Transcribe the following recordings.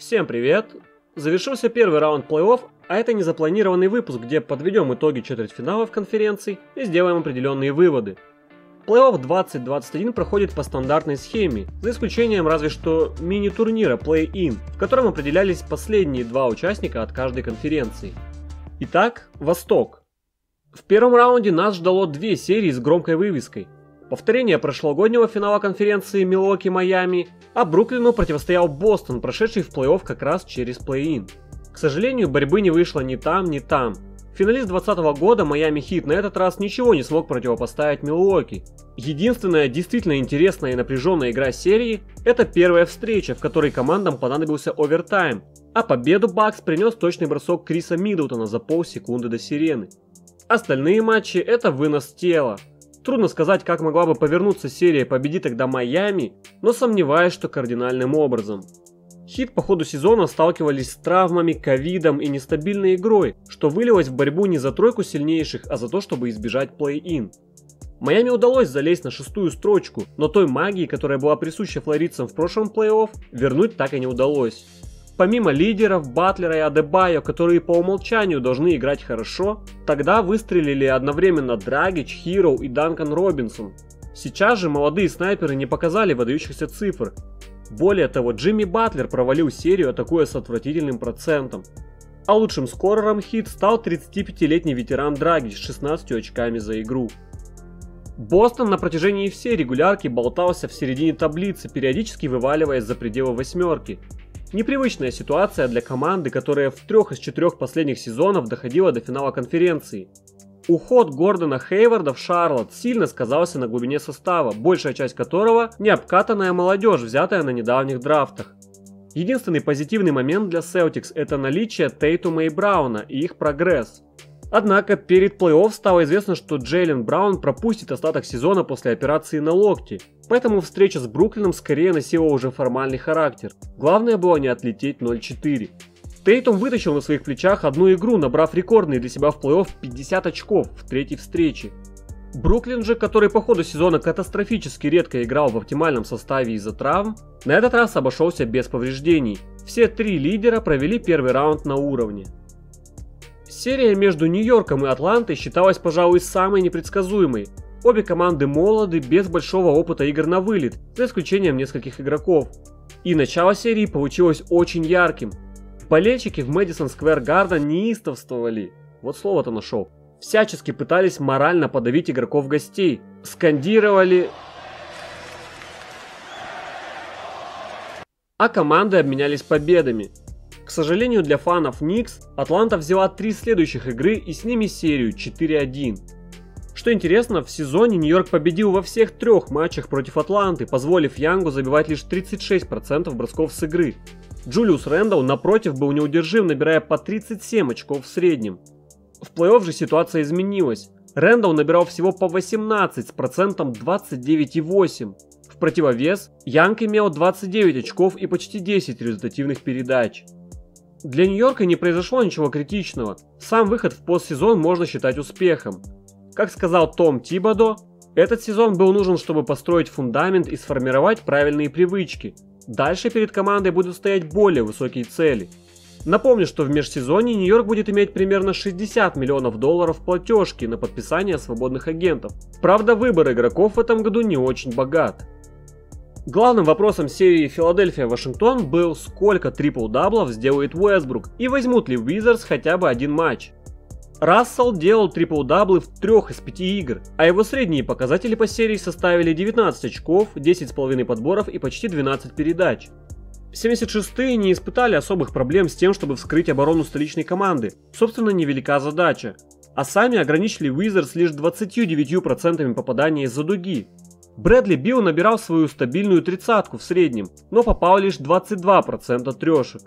Всем привет! Завершился первый раунд плей-офф, а это незапланированный выпуск, где подведем итоги четвертьфиналов конференций и сделаем определенные выводы. Плей-офф 2021 проходит по стандартной схеме, за исключением разве что мини-турнира Play-In, в котором определялись последние два участника от каждой конференции. Итак, Восток. В первом раунде нас ждало две серии с громкой вывеской – Повторение прошлогоднего финала конференции Милуоки-Майами, а Бруклину противостоял Бостон, прошедший в плей-офф как раз через плей-ин. К сожалению, борьбы не вышло ни там, ни там. Финалист 2020 года Майами Хит на этот раз ничего не смог противопоставить Милуоки. Единственная действительно интересная и напряженная игра серии – это первая встреча, в которой командам понадобился овертайм, а победу Бакс принес точный бросок Криса Миддлтона за полсекунды до сирены. Остальные матчи – это вынос тела, Трудно сказать, как могла бы повернуться серия «Победи тогда Майами», но сомневаюсь, что кардинальным образом. Хит по ходу сезона сталкивались с травмами, ковидом и нестабильной игрой, что вылилось в борьбу не за тройку сильнейших, а за то, чтобы избежать плей-ин. Майами удалось залезть на шестую строчку, но той магии, которая была присуща флоридцам в прошлом плей-офф, вернуть так и не удалось. Помимо лидеров Батлера и Адебайо, которые по умолчанию должны играть хорошо, тогда выстрелили одновременно Драгич, Хиро и Данкан Робинсон. Сейчас же молодые снайперы не показали выдающихся цифр. Более того, Джимми Батлер провалил серию, атакуя с отвратительным процентом. А лучшим скорером хит стал 35-летний ветеран Драгич с 16 очками за игру. Бостон на протяжении всей регулярки болтался в середине таблицы, периодически вываливаясь за пределы восьмерки. Непривычная ситуация для команды, которая в трех из четырех последних сезонов доходила до финала конференции. Уход Гордона Хейварда в Шарлотт сильно сказался на глубине состава, большая часть которого необкатанная молодежь, взятая на недавних драфтах. Единственный позитивный момент для Celtics это наличие Тейтума и Брауна и их прогресс. Однако перед плей-офф стало известно, что Джейлен Браун пропустит остаток сезона после операции на локте, поэтому встреча с Бруклином скорее носила уже формальный характер. Главное было не отлететь 0-4. Тейтум вытащил на своих плечах одну игру, набрав рекордные для себя в плей-офф 50 очков в третьей встрече. Бруклин же, который по ходу сезона катастрофически редко играл в оптимальном составе из-за травм, на этот раз обошелся без повреждений. Все три лидера провели первый раунд на уровне. Серия между Нью-Йорком и Атлантой считалась, пожалуй, самой непредсказуемой. Обе команды молоды, без большого опыта игр на вылет, за исключением нескольких игроков. И начало серии получилось очень ярким. Болельщики в Мэдисон Сквер Гарден неистовствовали, вот слово-то нашел, всячески пытались морально подавить игроков гостей, скандировали... А команды обменялись победами. К сожалению для фанов Никс, Атланта взяла три следующих игры и с ними серию 4-1. Что интересно, в сезоне Нью-Йорк победил во всех трех матчах против Атланты, позволив Янгу забивать лишь 36% бросков с игры. Джулиус Рэндалл, напротив, был неудержим, набирая по 37 очков в среднем. В плей-офф же ситуация изменилась. Рэндалл набирал всего по 18 с процентом 29,8. В противовес, Янг имел 29 очков и почти 10 результативных передач. Для Нью-Йорка не произошло ничего критичного. Сам выход в постсезон можно считать успехом. Как сказал Том Тибадо, этот сезон был нужен, чтобы построить фундамент и сформировать правильные привычки. Дальше перед командой будут стоять более высокие цели. Напомню, что в межсезонье Нью-Йорк будет иметь примерно 60 миллионов долларов платежки на подписание свободных агентов. Правда, выбор игроков в этом году не очень богат. Главным вопросом серии Филадельфия-Вашингтон был, сколько трипл-даблов сделает Уэстбрук и возьмут ли Wizards хотя бы один матч. Рассел делал трипл-даблы в трех из пяти игр, а его средние показатели по серии составили 19 очков, 10,5 подборов и почти 12 передач. 76-е не испытали особых проблем с тем, чтобы вскрыть оборону столичной команды, собственно невелика задача. А сами ограничили Wizards лишь 29% попадания из-за дуги, Брэдли Билл набирал свою стабильную тридцатку в среднем, но попал лишь 22% трешек.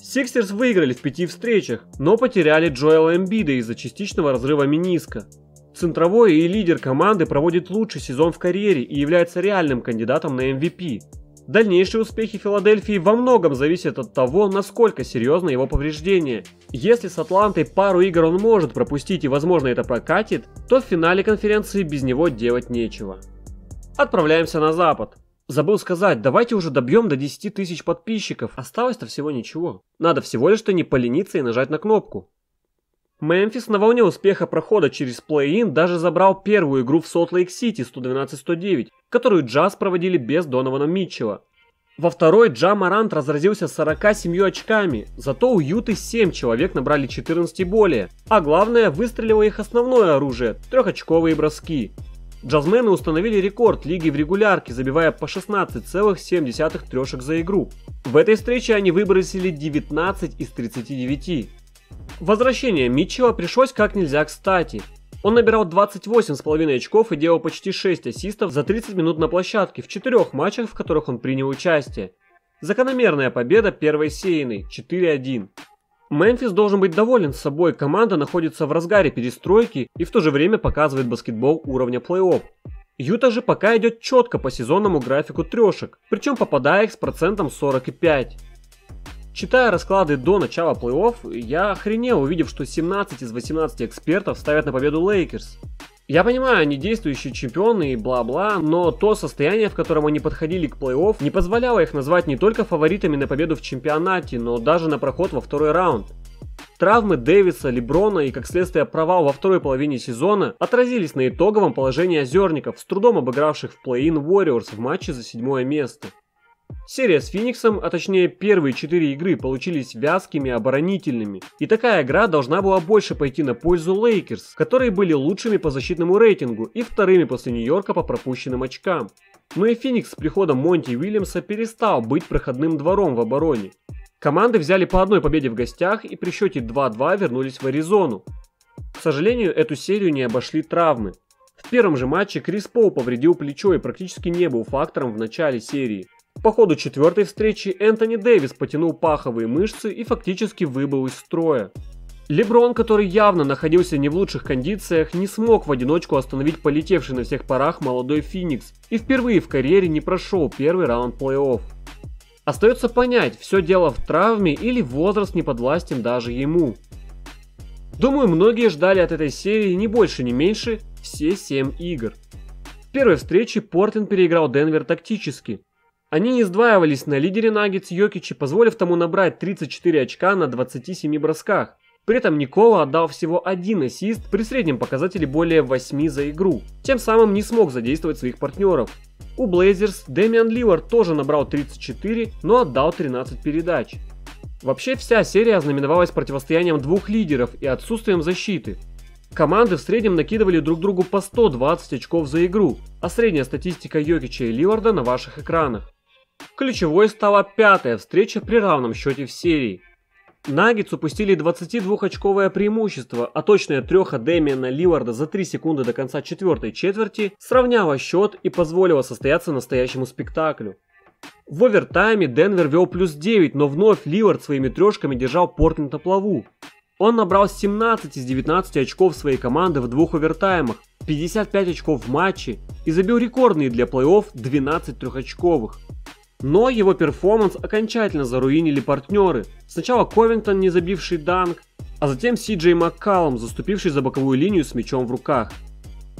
Сиксерс выиграли в пяти встречах, но потеряли Джоэла Эмбида из-за частичного разрыва мениска. Центровой и лидер команды проводит лучший сезон в карьере и является реальным кандидатом на MVP. Дальнейшие успехи Филадельфии во многом зависят от того, насколько серьезно его повреждение. Если с Атлантой пару игр он может пропустить и возможно это прокатит, то в финале конференции без него делать нечего. Отправляемся на запад. Забыл сказать, давайте уже добьем до 10 тысяч подписчиков. Осталось-то всего ничего. Надо всего лишь-то не полениться и нажать на кнопку. Мемфис на волне успеха прохода через плей-ин даже забрал первую игру в Солт-Лейк-Сити 112-109, которую Джаз проводили без Донована Митчелла. Во второй Джа Марант разразился 47 очками, зато у Юты 7 человек набрали 14 и более, а главное выстрелило их основное оружие – трехочковые броски. Джазмены установили рекорд лиги в регулярке, забивая по 16,7 трешек за игру. В этой встрече они выбросили 19 из 39. Возвращение Митчелла пришлось как нельзя кстати. Он набирал 28,5 очков и делал почти 6 ассистов за 30 минут на площадке в четырех матчах, в которых он принял участие. Закономерная победа первой сеянной 4-1. Мемфис должен быть доволен собой, команда находится в разгаре перестройки и в то же время показывает баскетбол уровня плей-офф. Юта же пока идет четко по сезонному графику трешек, причем попадая их с процентом 45. Читая расклады до начала плей-офф, я охренел, увидев, что 17 из 18 экспертов ставят на победу Лейкерс. Я понимаю, они действующие чемпионы и бла-бла, но то состояние, в котором они подходили к плей-офф, не позволяло их назвать не только фаворитами на победу в чемпионате, но даже на проход во второй раунд. Травмы Дэвиса, Леброна и, как следствие, провал во второй половине сезона отразились на итоговом положении озерников, с трудом обыгравших в плей-ин Warriors в матче за седьмое место. Серия с Фениксом, а точнее первые четыре игры, получились вязкими, оборонительными. И такая игра должна была больше пойти на пользу Лейкерс, которые были лучшими по защитному рейтингу и вторыми после Нью-Йорка по пропущенным очкам. Но и Феникс с приходом Монти Уильямса перестал быть проходным двором в обороне. Команды взяли по одной победе в гостях и при счете 2-2 вернулись в Аризону. К сожалению, эту серию не обошли травмы. В первом же матче Крис Поу повредил плечо и практически не был фактором в начале серии. По ходу четвертой встречи Энтони Дэвис потянул паховые мышцы и фактически выбыл из строя. Леброн, который явно находился не в лучших кондициях, не смог в одиночку остановить полетевший на всех парах молодой Феникс и впервые в карьере не прошел первый раунд плей-офф. Остается понять, все дело в травме или возраст не подвластен даже ему. Думаю, многие ждали от этой серии не больше, не меньше все 7 игр. В первой встрече Портленд переиграл Денвер тактически, они не сдваивались на лидере Наггетс Йокичи, позволив тому набрать 34 очка на 27 бросках. При этом Никола отдал всего один ассист при среднем показателе более 8 за игру, тем самым не смог задействовать своих партнеров. У Блейзерс Дэмиан Ливар тоже набрал 34, но отдал 13 передач. Вообще вся серия ознаменовалась противостоянием двух лидеров и отсутствием защиты. Команды в среднем накидывали друг другу по 120 очков за игру, а средняя статистика Йокича и Ливарда на ваших экранах. Ключевой стала пятая встреча при равном счете в серии. Наггетс упустили 22-очковое преимущество, а точная треха Дэмиана Ливарда за 3 секунды до конца четвертой четверти сравняла счет и позволила состояться настоящему спектаклю. В овертайме Денвер вел плюс 9, но вновь Лиллард своими трешками держал Портленд на плаву. Он набрал 17 из 19 очков своей команды в двух овертаймах, 55 очков в матче и забил рекордные для плей-офф 12 трехочковых. Но его перформанс окончательно заруинили партнеры. Сначала Ковингтон, не забивший данк, а затем Си Джей Маккалум, заступивший за боковую линию с мячом в руках.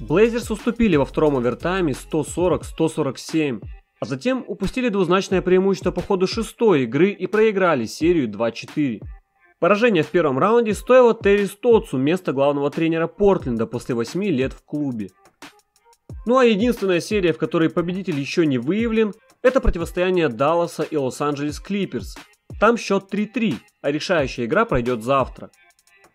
Блейзерс уступили во втором овертайме 140-147, а затем упустили двузначное преимущество по ходу шестой игры и проиграли серию 2-4. Поражение в первом раунде стоило Терри Стоцу место главного тренера Портленда после 8 лет в клубе. Ну а единственная серия, в которой победитель еще не выявлен, это противостояние Далласа и Лос-Анджелес Клиперс. Там счет 3-3, а решающая игра пройдет завтра.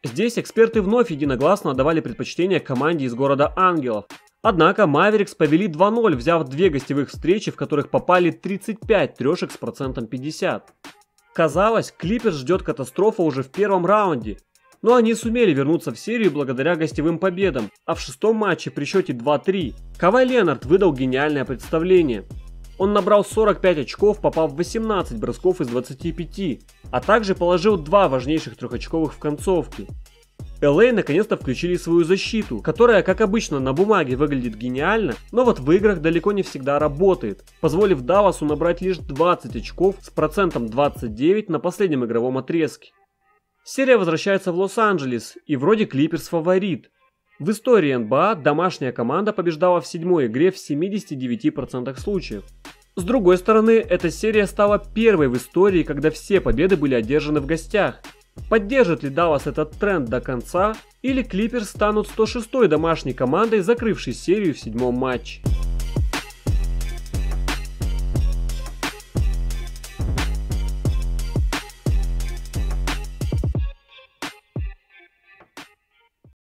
Здесь эксперты вновь единогласно отдавали предпочтение команде из города Ангелов. Однако Маверикс повели 2-0, взяв две гостевых встречи, в которых попали 35 трешек с процентом 50. Казалось, Клиперс ждет катастрофа уже в первом раунде, но они сумели вернуться в серию благодаря гостевым победам, а в шестом матче при счете 2-3 Кавай Ленард выдал гениальное представление. Он набрал 45 очков, попав в 18 бросков из 25, а также положил два важнейших трехочковых в концовке. LA наконец-то включили свою защиту, которая, как обычно, на бумаге выглядит гениально, но вот в играх далеко не всегда работает, позволив Далласу набрать лишь 20 очков с процентом 29 на последнем игровом отрезке. Серия возвращается в Лос-Анджелес, и вроде Клиперс фаворит. В истории НБА домашняя команда побеждала в седьмой игре в 79% случаев. С другой стороны, эта серия стала первой в истории, когда все победы были одержаны в гостях. Поддержит ли Даллас этот тренд до конца, или Клиперс станут 106-й домашней командой, закрывшей серию в седьмом матче?